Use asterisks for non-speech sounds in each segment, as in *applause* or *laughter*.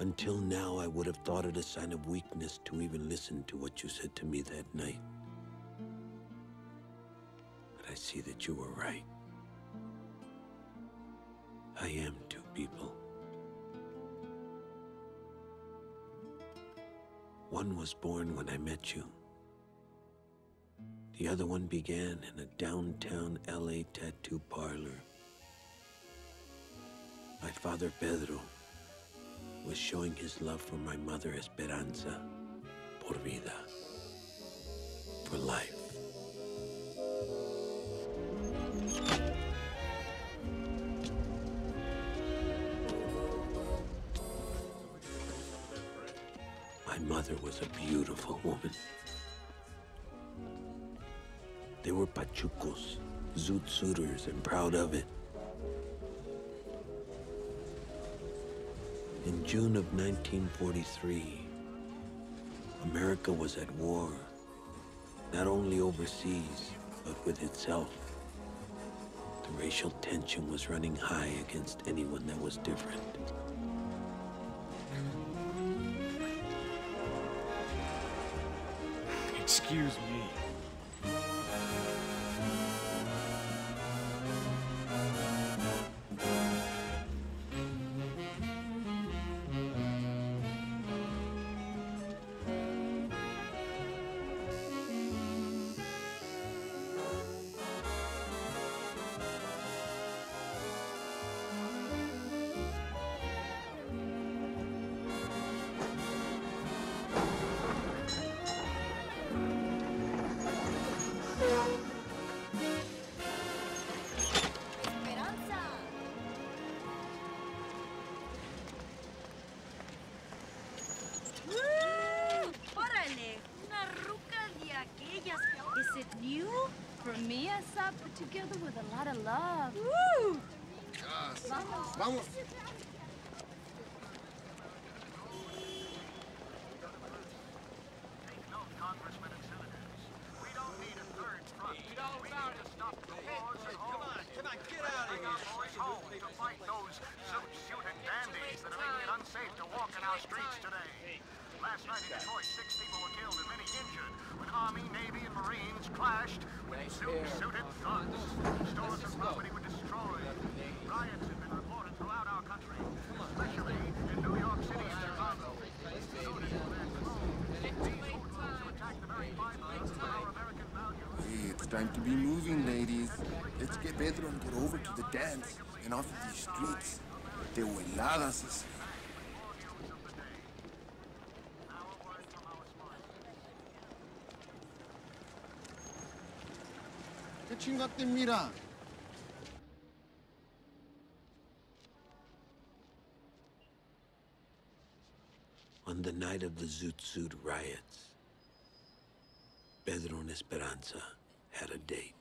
Until now, I would have thought it a sign of weakness to even listen to what you said to me that night. But I see that you were right. I am two people. One was born when I met you. The other one began in a downtown LA tattoo parlor. My father, Pedro, was showing his love for my mother, Esperanza, por vida, for life. My mother was a beautiful woman. They were pachucos, zoot suitors, and proud of it. In June of 1943, America was at war, not only overseas, but with itself. The racial tension was running high against anyone that was different. Excuse me. Is it new? For me, I saw put together with a lot of love. ¡Woo! Vamos. Congressmen and senators. We don't need a third front. We need to stop the wars at home. Come on, come on, get out of here. boys home to fight those zoot-suited dandies that are making it unsafe to walk in our streets today. Last night in Detroit, six people were killed and many injured when Army, Navy, and Marines clashed with zoot-suited thugs. Stores and property were destroyed. Riots have been reported throughout our country, especially in New York City and Chicago. Notice for their clothes. These hoodlums who attack the very fiber of our American values. Hey, it's time to be moving, ladies. Let's get Pedro and get over to the dance and off of these streets. De hueladas. ese. Mira? On the night of the Zoot Suit riots, Pedro and Esperanza had a date.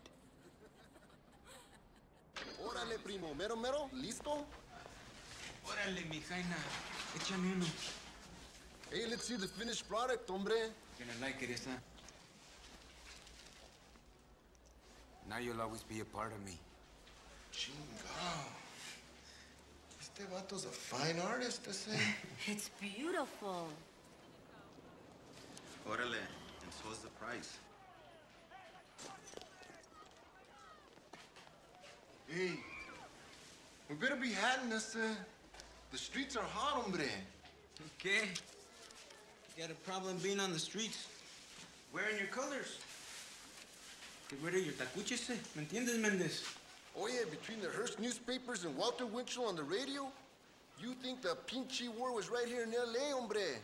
Órale, primo. Mero, mero. ¿Listo? Órale, mi jaina. Échame uno. Hey, let's see the finished product, hombre. Gonna like it, esta. Now you'll always be a part of me. Chingao. Este vato's a fine artist, ese. *laughs* It's beautiful. Órale, and so's the price. Hey, we better be hatting this. Uh, the streets are hot, hombre. Okay. You got a problem being on the streets? Wearing your colors. Get rid of your tacuches, eh? ¿Me entiendes, Mendes? Oh yeah, between the Hearst newspapers and Walter Winchell on the radio, you think the pinchy war was right here in L.A., hombre?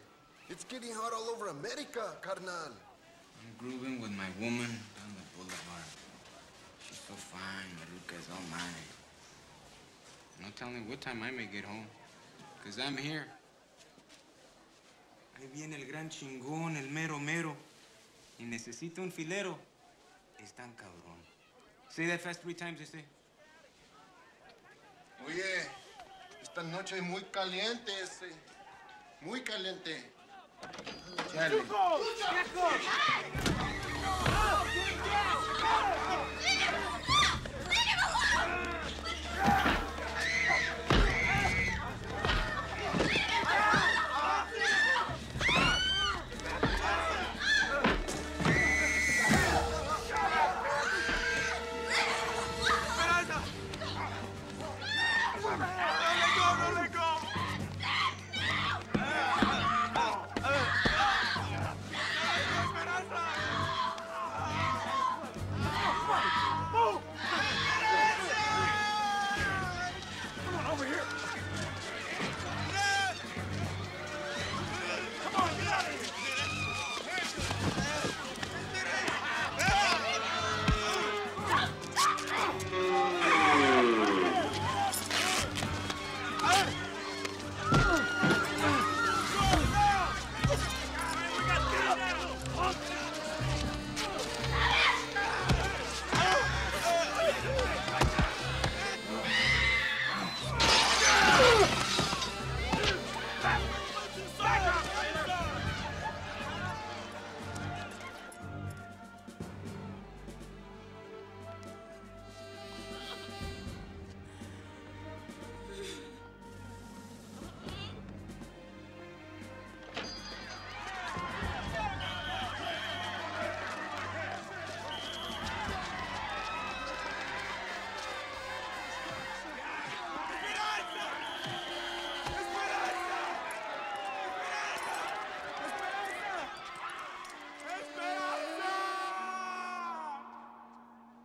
It's getting hot all over America, carnal. I'm grooving with my woman down the boulevard. She's so fine, Maruca's all mine. No telling what time I may get home. Cause I'm here. Ahí viene el gran chingón, el mero mero. Y necesito un filero. Es tan cabrón. Say that fast three times, este. Oye, esta noche es muy caliente, ese. Muy caliente. Charlie. ¡Viejo! Back up!